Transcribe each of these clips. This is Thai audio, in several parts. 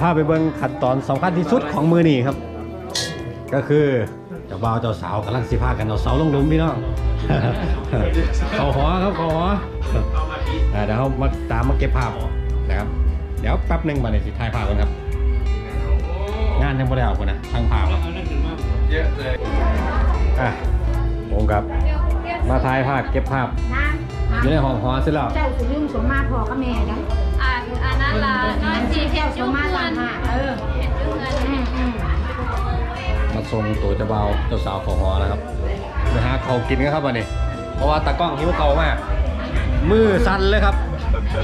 พาไปเบิ่งขั้นตอนสำคัญที่สุดของมือนี่ครับ ก็คือเจ้าบ่าวเจ้าสาวกำลังสิพากันเอาเสาลงหลุมพี่น้องเขาหอครับเขาหอเดี๋ยวเขามาตามมาเก็บภาพนะครับ เดี๋ยวแป๊บหนึ่งมาในสิถ่ายภาพกันครับ งานยังไม่ได้ออกคนนะช่างภาพครับเยอะเลยอะผมครับ มาถ่ายภาพเก็บภาพอยู่ในห้องหอเสร็จแล้วเจ้าสุยุ่งสมมาพอกับแม่นะ อ่านอ่านนั่นละน้อยสีเห็เจ้าดสยุ่มงมาเงิต่างนหากเออเห็ดยุ่งเงินอืมอืมมาส่งตัวเจ้าบ่าวเจ้าสาวของหอแล้วครับไปหาเขาวกินกันครับวันนี้ เพราะว่าตากล้องหิวเขาวมาก มือสั่นเลยครับ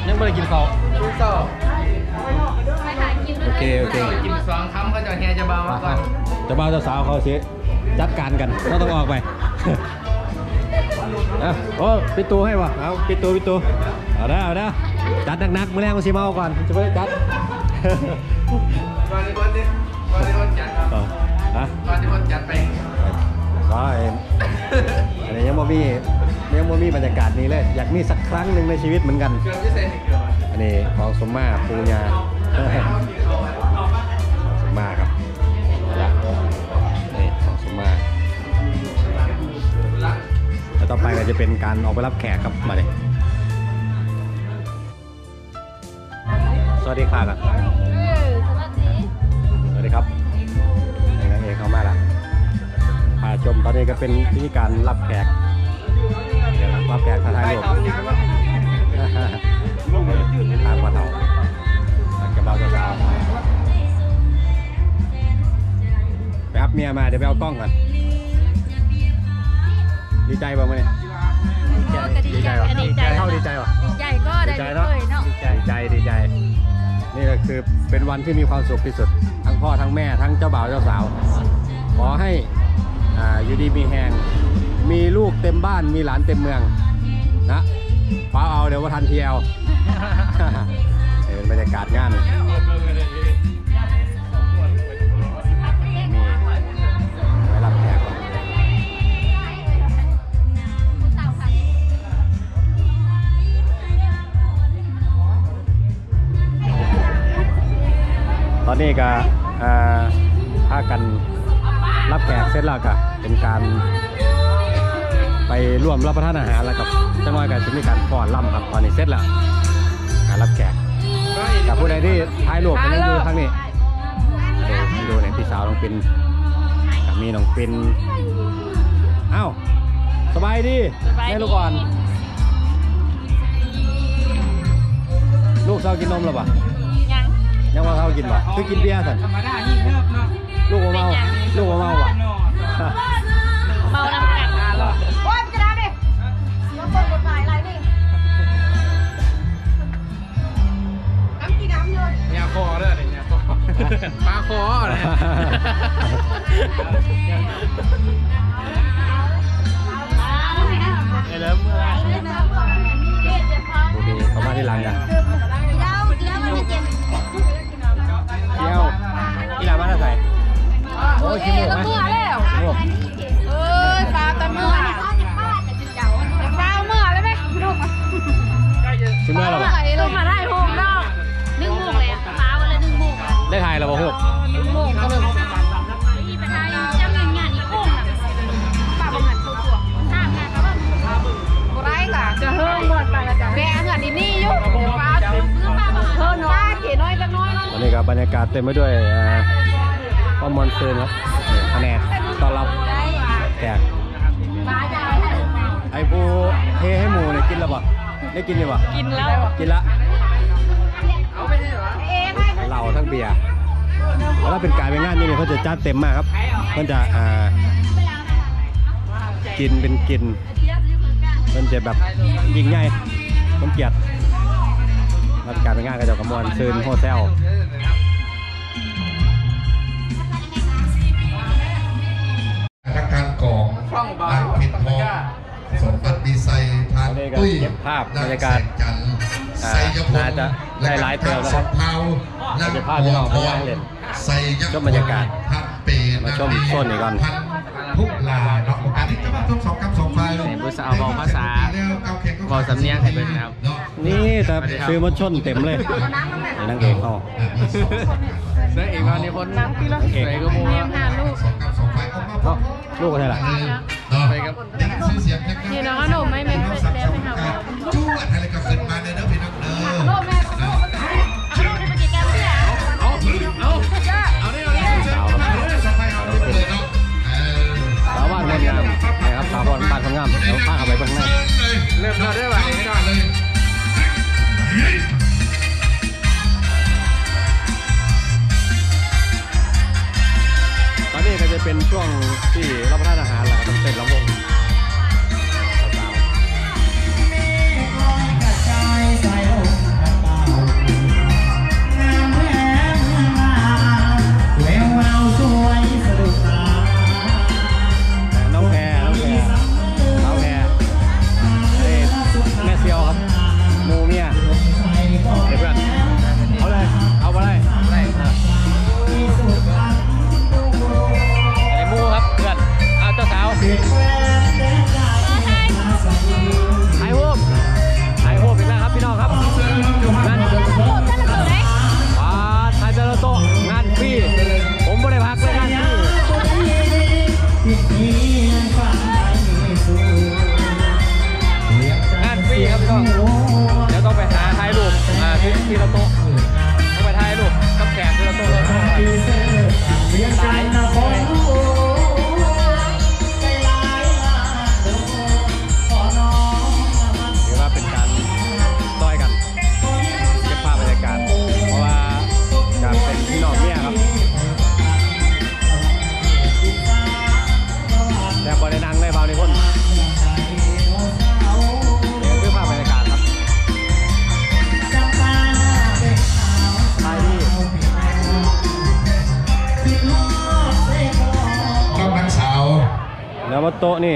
ยังไม่ได้กินเขาวลูกโซ่ไปถ่ายกินโอเคโอเคกินสองคำเขาจะเฮียจะเบามาก่อนเจ้าบ่าวเจ้าสาวเขาเสียจัดการกันเราต้องออกไปเอาโอ้ปิดตูให้วะเอาปิดตูปิดตูเอาได้เอาได้ จัดหนักๆมื้อแรกมันสิเมาก่อนจะไม่ได้จัดวันนี้วันนี้วันนี้วันจัดครับเอาฮะวันนี้วันจัดไปว้าเอ็มอันนี้ยังบ่มียังบ่มีบรรยากาศนี้เลย อยากมีสักครั้งหนึ่งในชีวิตเหมือนกันเกือบจะเสร็จเกือบอันนี้ของสมมาปูญาสมมาครับเอาละนี่ของสมมาแล้วต่อไปก็จะเป็นการออกไปรับแขกครับมาเลย วัสดีค่ะก่อนเออสวัสดีสวัสดีครับนี่นางเอกเข้ามาละพาชมตอนนี้ก็เป็นพิธีการรับแขกเดี๋ยวรับแขกทางไทยโลกทางมาเต่าทางกระเป๋าเจ้าสาวไปอัพเมียมาเดี๋ยวไปเอากล้องก่อนดีใจป่ะมื่อนี้ก็ดีใจป่ะดีใจเข้าดีใจป่ะดีใจก็ได้ดีใจเลเนาะยเนาะดีใจดีใจ นี่ก็คือเป็นวันที่มีความสุขที่สุด ทั้งพ่อทั้งแม่ทั้งเจ้าบ่าวเจ้าสาว ขอให้อ่าอยู่ดีมีแหงมีลูกเต็มบ้านมีหลานเต็มเมืองนะฟ้าเอาเดี๋ยวว่าทันเทียว เป็นบรรยากาศงาน อนนี้ก็อ่าพากันรับแขกเสร็จแล้วก็เป็นการไปร่วมรับประทานอาหารแล้วกับเจ้าน้อยก็จะมีการฟ้อนล่ำครับตอนนี้เสร็จแล้วการรับแขกกับผู้ใดที่ท้ายรูปเป็นยังดูทางนี้ดูดูในพี่สาวน้องปินกับมีน้องปินเอ้าสบายดีแม่ลูกอ่อน ลูกเศร้ากินนมหรอปะยัง ยังว่าเศร้ากินปะคือกินเบียร์สันธรรมดายิ่งเนิบเนาะลูกว่าเมาลูกว่าเมาปะเมาน้ำกันโอ้ยจะได้ดิแล้วคนกฎหมายอะไรนี่น้ำกินน้ำเลยเนี่ยคอเด้อเนี่ยคอปลาคอเลยเริ่มเมื่อไหร่โอเคเขามาที่หลังกัน กีฬามาท่าไหร่โอ้ยขี้มูกไหมเมื่อแล้วโอ้เออตาตะเมื่อเช้าเมื่อเลยไหมลูกชิมเมื่อหรอปะลูกมาได้หกดอกหนึ่งหมงเลยฟ้าวันละหนึ่งหมงได้ทายหรอปะหก อยเนาะวันนี้ครับบรรยากาศเต็มไปด้วยอ่าความมอนซืนครับนี่คะแนนต้อนรับแขกฟ้าจะเอาให้ไอ้ผู้เทให้หมูเนี่ยกินแล้วปะได้กินเลยปะกินแล้ว กินละเอาไม่ใช่เหรอเองให้เหล้าทั้งเบียร์แล้วถ้าเป็นการเป็นงานนี่เนี่ยเขาจะจัดเต็มมากครับมันจะอ่ากินเป็นกิน มันจะแบบยิ่งใหญ่มันเกียรติแล้วการเป็นงานก็จะกระมวลซืนโฮเทล อาการกองช่องเบาอันผิดตะทองกร้าสมบัติมีไซทานตุ้ยเก็บภาพบรรยากาศนงแสงจันทร์อ่าไซยพงน่าจะได้หลายเทอมแล้วสมเภาเราจะพาพี่น้องไปย่างเล่นไซยชมบรรยากาศพันเปมาชมโซนนี้ก่อนพันทุกลาเนาะโอกาสที่จะมาทุกสองกับสองไฟในภาษาเอาบอกภาษาบอกสำเนียงให้เบิ่งนะครับ นี่แต่ซื้อมดชนเต็มเลยนี่นางเอกเขาเสื้อเอกวันนี้คนนั่งที่ละใส่กระโปรงแม่หาลูกสองกับสองไฟออกมาพร้อเอ้ามลูกอะไรล่ะไปกับได้ยินชื่อเสียงแค่นี่น้องขนมไม่ไม่ไม่ได้ไปหาจู้อะไรก็ขึ้นมาเด้อพี่น้องเด้อโลกแม่โลกโลกที่ไปกินแก้วเสียเอาเอาเอานี่เอานี่เสื้อสองไฟเอาเลยเนาะเออสาวบ้านคนงามนะครับสาวบ้านบ้านคนงามเดี๋ยวพาเข้าไปเบื้องในเริ่มแล้วได้ป่ะนี่ก่อนเลย ตอนนี้ก็จะเป็นช่วงที่รับประทานอาหารแหละต้องเต้นลำวง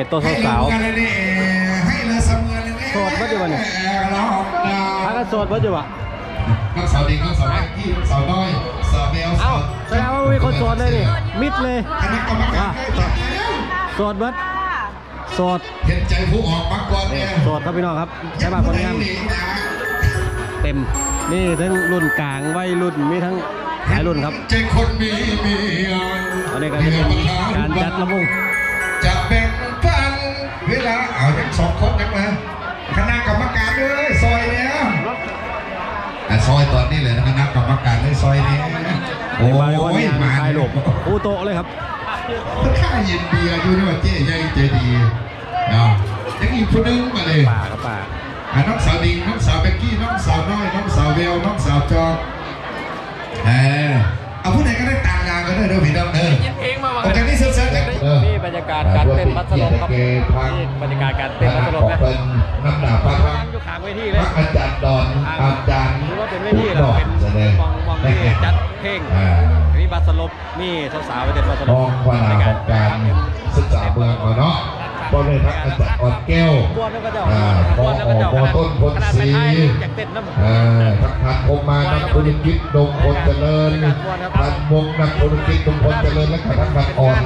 โต๊ะนี่โต๊ะสาวให้เลยให้เลยเสมือนเลยโสดปะเดี๋ยววะเนี่ยรอบดาๆพักกันโสดเพิ่นอยู่วะน้องสาวดิงน้องสาวแม็กกี้น้องสาวน้อยสาวเบลเอ้าแสดงว่ามีคนโสดเลยนี่มิดเลยคณะกรรมการได้แล้วโสดเบิดโสดเห็นใจผู้ออกมาก่อนนี่เนี่ยโสดครับพี่น้องครับใช้บ้านคนงามหนีนะเต็มนี่ทั้งรุ่นกลางวัยรุ่นมีทั้งหลายรุ่นครับใจคนมีเมียอันนี้ก็จะเป็นการจัดลำวงจะแบ่งปั นเวลาเอาทั้งสองคนกันมาคณะกรรมการเลยซอยเนี้ยอะซอยตอนนี้เลยนะคณะกรรมการเลยซอยเนี้ยโอ้ยคนงานมาถ่ายรูปอู้โต๊ะเลยครับข้าเย็นเบียร์อยู่นี่ว่าเจ๊ใหญ่เจดีเนาะยังอีกคนนึงมาเลยป่าครับป่าอะน้องสาวดิงน้องสาวเบกกี้น้องสาวน้อยน้องสาวเบลน้องสาวจอมเออเอาผู้ใดก็ได้ต่างงานกันเลยเด้อพี่น้องเด้อเพลงมา บรรยากาศการเต้นมัสลมครับนี่บรรยากาศการเต้นมัสลมขอนะเป็นน้ำหนาพระนั่งอยู่ข้างเวทีพเลยระอาจารย์ดอนอาจารย์หรือว่าเป็นเวทีเหรอเป็นแสดงมองมองที่จัดเพลงอ่ามีบัสลบมีสาวๆไปเต้นบัสลมบองวานาของการศึกษาเมืองก่อนเนาะ บริเวณทักอาจารย์ออนแก้วบวนแล้วก็จ้าอ่าบวนแล้วก็เจ้าพอต้นพลขนาดศรีไปถ่ายอยากทักทานคมมานักธุรกิจดงพลเจริญทันวงนักธุรกิจดงพลเจริญและทักทานอ่อน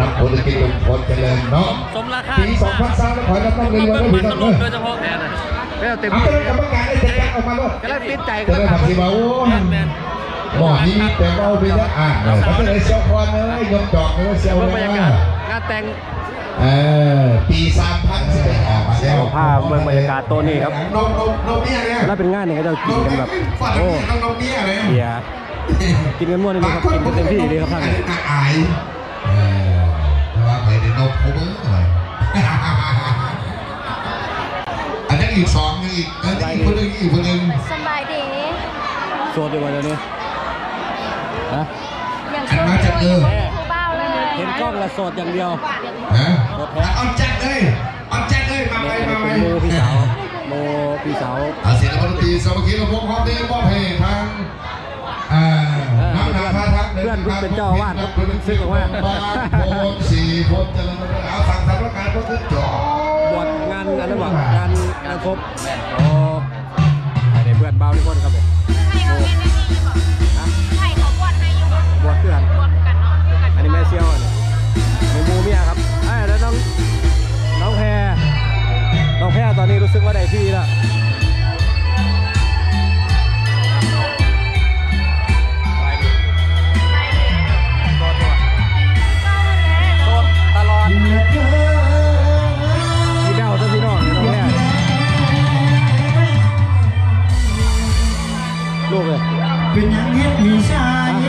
นักธุรกิจดงพลเจริญเนาะสมราคาปี2003แล้วขอให้รับต้องเรียนรู้ได้พี่น้องลเด้บอโดยเอาเต็มที่กรรมการได้เจัดกาออกมาเลยก็เลยติดใจจะได้ทำทีมาโอ้หมอนี้แต่เอาไปแล้วอ่านเลยเขาจะได้เซียวควันเลยยกจอกเลยเซียวเลยงานแต่ง เออปีสามพันสิบเอ็ดออกมาแล้วภาพเมืองบรรยากาศโต๊ะนี้ครับนมนมนมเนี่ยเนี่ยถ้าเป็นงานเนี่ยก็จะกินกันแบบฝันโอ้นมนมเนี่ยเลยเบียร์กินกันม่วนเลยครับกินกันเต็มที่เลยครับท่านอายเออแต่ว่าเคยได้นมเขาเบิ้งเลยอันนี้อีกสองนึงอีกเอออีกคนหนึงอีกคนหนึงสบายดีโสดดีกว่าเดี๋ยวนี้นะอย่างอันมาจากเออคือเบ้าเลยเห็นกล้องและโสดอย่างเดียว ฮะเอาจัดเลยเอาจัดเลยมานี่ไปอันมานี้ไปเป็นโมพี่สาวโมพี่สาวอาศิลปดนตรีสมัครระบบพร้อมเดมอบให้ทางอ่าน้ำหนาพาทักเพื่อนเป็นเจ้าอาวาสครับซึ่งบอกว่าโพสี่โพเจริญเอาสั่งสำนักงานก็คือจอบวชงานอะไรวะงานงานครบโอ้อันนี้เพื่อนเบาทุกคนครับผมให้เขาเป็นนี่อยู่บ่ให้เขาบวชให้อยู่บ่บวชเพื่อนบวชกันเนาะอันนี้แม่เซียวอันนี้มีมูเมียครับไอ้ย น้องน้องแพรน้องแพรตอนนี้รู้สึกว่าได้ที่แล้วลูกเลยเป็นยังเงียบมีชาย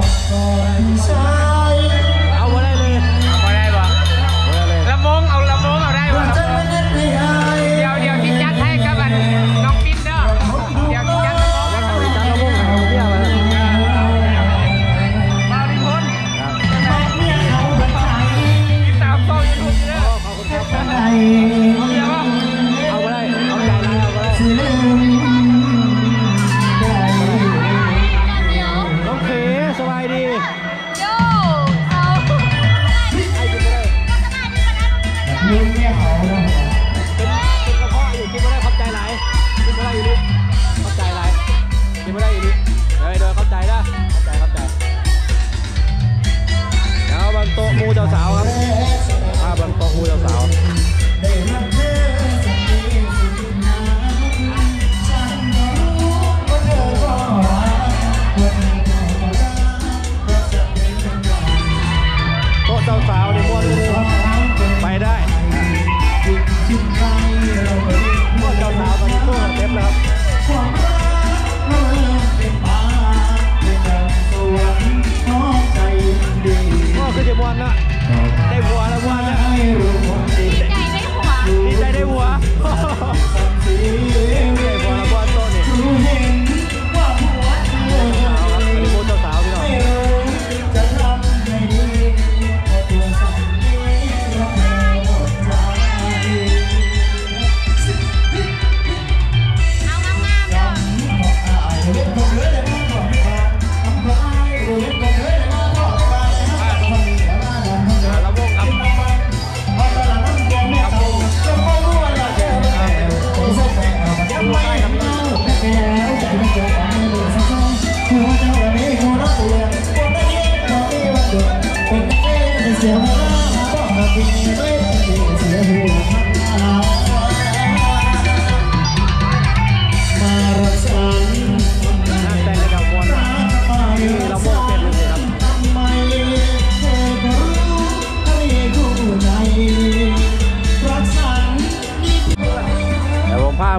I'm sorry.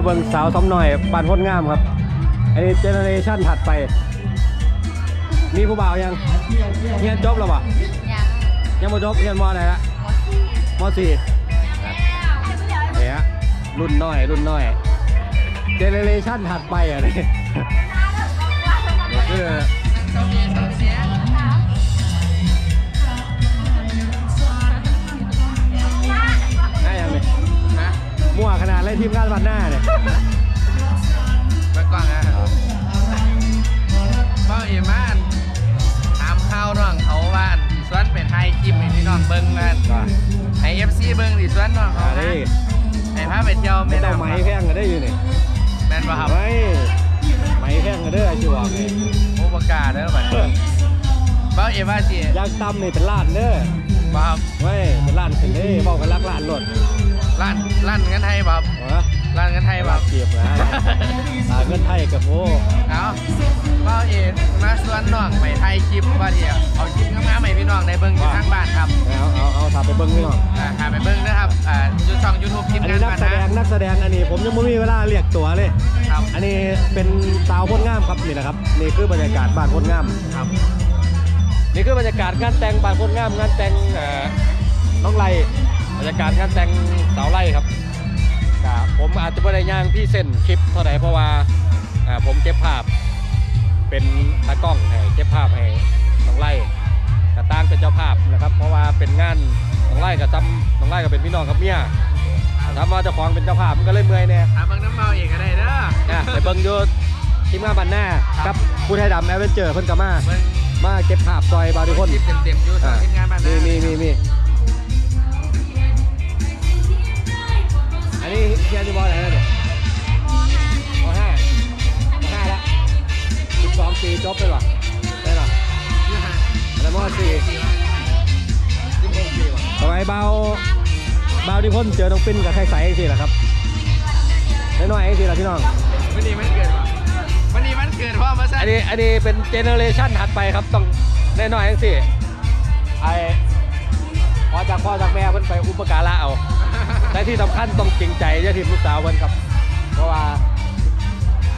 เบิ่งสาวซ้อมหน่อยปานพ้นงามครับอันนี้เจเนอเรชั่นถัดไป มีผู้บ่าวยังเรียนจบแล้วปะยังยังไม่จบเรียนมไหนละมสี่เนี่ยรุ่นน้อยรุ่นน้อยเจเนอเรชั่นถัดไปอะนี่นี่คือ มั่วขนาดเล่นทีมงานวันหน้าเนี่ยเมื่อก่อนนะบ้าเอมานถามข้าวน้องเขาว่านสวนเป็นไทยคลิปให้พี่น้องเบิ้งนั่นก็ให้เอฟซีเบิ้งดิสวนน้องเขาอันนะนี้ให้พาไปเที่ยวไม่แม่ต้องน้ำไหมแพงก็ได้อยู่นี่แมนบ่ครับไม่ไหมแพงก็ได้อชิวบอกเลยโอปกาเด้อบัดบ้าเอว่าสิยางตำนี่เป็นล้านเด้อบ่ครับไม่เป็นล้านขึ้นเลยบอกกันลักล้านหลด ร้านร้านเงินไทยบ่ครับเหรอร้านเงินไทยบ่บาครับเกียบนะตาเงินไทยกับโอ้เอาเบ้าเอมาสวนน้องไปไทยคลิปว่าเดียวเอาคลิปงามๆให้พี่น้องได้เบิ้งอยู่ทางบ้านครับเอาเอาเอาทำไปเบิ้งพี่น้องอ่าหาไปเบิ้งนะครับอ่ายูช่องยูทูบทีมอันงานี้นนักบ้านแสดงนะนักแสดงอันนี้ผมยังไม่มีเวลาเรียกตัวเลย ครับอันนี้เป็นสาวพ้นงามครับนี่นะครับนี่คือบรรยากาศบ้านพ้นงาม ครับนี่คือบรรยากาศงานแต่งบ้านพ้นงามงานแต่งเอ่อน้องไล่บรรยากาศงานแต่ง สาวไล่ครับก็ผมอาจจะไม่ได้ย่างพี่เส้นคลิปเท่าไหร่เพราะว่าอ่าผมเก็บภาพ เป็นตากล้องให้เก็บภาพให้น้องไล่กระตั้งเป็นเจ้าภาพนะครับ เพราะว่าเป็นงานน้องไล่กับจำน้องไล่กับเป็นพี่น้องกับเมียทำว่าเจ้าของเป็นเจ้าภาพมันก็เลยเมื่อยแน่หาเบิ้งน้ำเมาเอกก็ได้เด้อนะไปเบิ่งอยู่ทีมงานบันหน้ากับผู้ไทยดำแอดเวนเจอร์เพิ่นก็มา เบิ้งมาเก็บภาพซอยบาร์ทุกคนคลิปเต็มๆอยู่ทางทีมงานบ้านมีนะ มีมีมีอั นนี้เรียนอยู่มอไหนแล้วเนี่ยมห้ามห้าแล้วสิบสองปีจบไปหรอได้หรออยู่ห่างอะไรมอสี่สิบหกปีว่ะสมัยเบาเบาที่พ่นเจอน้องปิ้นกับไทยใสสิแหละครับน้อยๆเองสิล่ะพี่น้องวันนี้มันเกิดว่ะวันนี้มันเกิดพ่อมาซะอันนี้อันนี้เป็นเจเนอเรชันถัดไปครับต้องแน่นอนเองสิไอพอจากพ่อจากแม่เพิ่นไปอุปการะเอา และที่สำคัญต้องจริงใจเจ้าทีมลูกสาวเพิ่นครับ เพราะว่า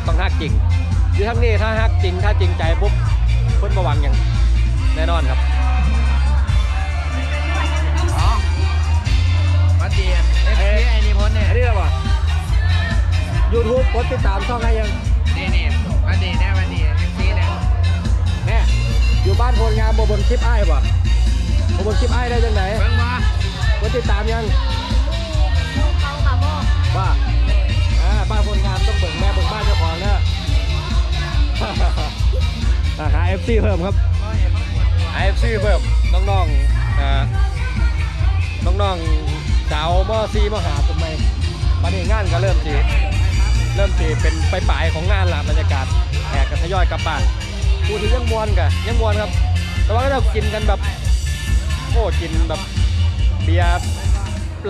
ต้องฮักจริงอยู่ทั้งนี้ถ้าฮักจริงถ้าจริงใจปุ๊บเพิ่นประวังอย่างแน่นอนครับอ๋อมาเตียนเอฟซีไอ้นี่พ้นเนี่ยอันนี้อะไรวะยูทูบกดติดตามช่องให้ยังนี่นี่มาดีแน่มาดีเอฟซีเนี่ยแน่อยู่บ้านโพลงามบบนคลิปไอ้ายบ่บบนคลิปไอ้ายได้จังไหนเบิ้งมา กดติดตามยังเขาค่ะโบ ว่าบ้านคนงามต้องเบิ่งแม่เบิ่งบ้านเจ้าของเนอะอ่าหา FC เพิ่มครับหา FC เพิ่มน้องๆอ่าน้องๆสาวมอซีมหาทำไมปันนี้งานก็เริ่มสีเริ่มสีเป็นไปปลายๆของงานละบรรยากาศแขกกันทยอยกลับบ้านพูดถึงยังมวนกะยังมวนครับ แต่ว่าก็เรากินกันแบบโอ้กินแบบเบียร์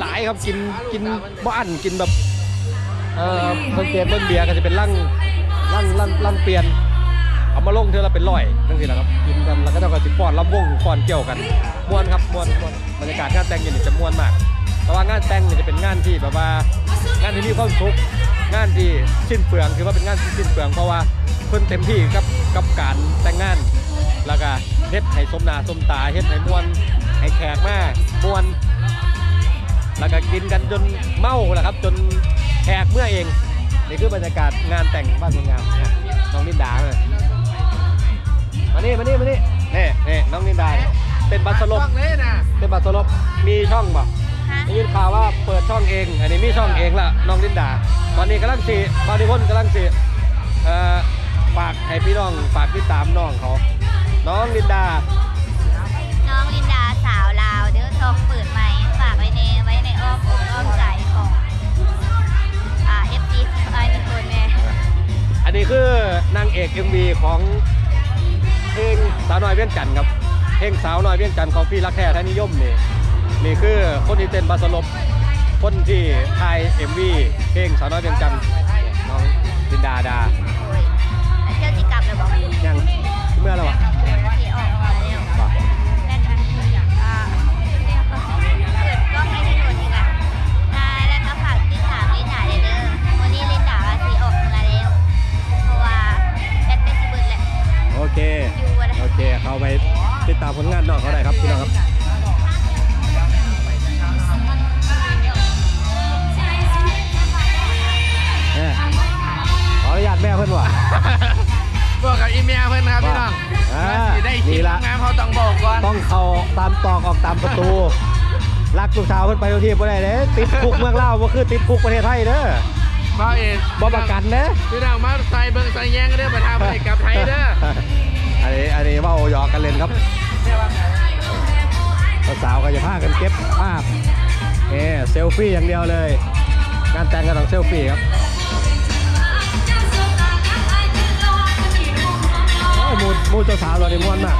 หลายครับกินกินบ้านกินแบบเอ่อสังเกตเบิ้งเบียร์ก็จะเป็นลั่งลั่งลั่งลั่งเปลี่ยนเอามาลงเทอละเป็นร้อยนั่นสินะครับกินกันแล้วก็เจ้าก็สิป้อนลำวงป้อนเกี่ยวกันมวนครับมวนมวนบรรยากาศงานแต่งอยู่นี่จะมวนมาก แต่ว่างานแต่งเนี่ยจะเป็นงานที่แบบว่างานที่มีความสุขงานที่สิ้นเปลืองคือว่าเป็นงานที่สิ้นเปลืองเพราะว่าเพิ่นเต็มที่กับกับการแต่งงาน แล้วก็เฮ็ดให้สมนาสมตาเฮ็ดให้มวนให้แขกมากมวน แล้วก็กินกันจนเมาแหละครับ จนแขกเมื่อเอง นี่คือบรรยากาศงานแต่งบ้านคนงามนะน้องนินดาเลยมานี่มานี่มานี่นี่นี่น้องนินดาเต้นบัสลบช่องเลยนะเต้นบัสลบมีช่องบ่ได้ยินข่าวว่าเปิดช่องเอง อันนี้มีช่องเองละน้องลินดา ตอนนี้กำลังสีบาริพนกำลังสีเอ่อฝากให้พี่น้องฝากติดตามน้องเขา น้องลินดา น้องลินดาสาวลาวเด้อทองเปิดใหม่ฝา นนี้คือนางเอก MV ของเพลงสาวน้อยเวียงจันทร์ครับเพลงสาวน้อยเวียงจันทร์ของพี่รักแท้ท่านิยมนี่นี่คือคนที่เต้นบาสลบคนที่ถ่าย MV เพลงสาวน้อยเวียงจันทร์น้องลินดาดาโอ้ยแล้วเจ้าที่กลับเลยบอกยังเมื่อแล้ววะ กลูกสาวเพิ่นไปทุกที่บ่ได้เด้ติดคุกเมืองลาวบ่คือติดคุกประเทศไทยเด้อบ่าวเอกบ่ประกันเด้อพี่น้องมาใส่เบิ่งใส่แยงกันเด้อประทาไปกลับไทยเด้ออันนี้อันนี้เว้าหยอกกันเล่นครับสาวๆก็จะพากันเก็บภาพเอเซลฟี่อย่างเดียวเลยงานแต่งก็ต้องเซลฟี่ครับโอ้ยหมูหมูเจ้าสาวเราได้ม่วนมาก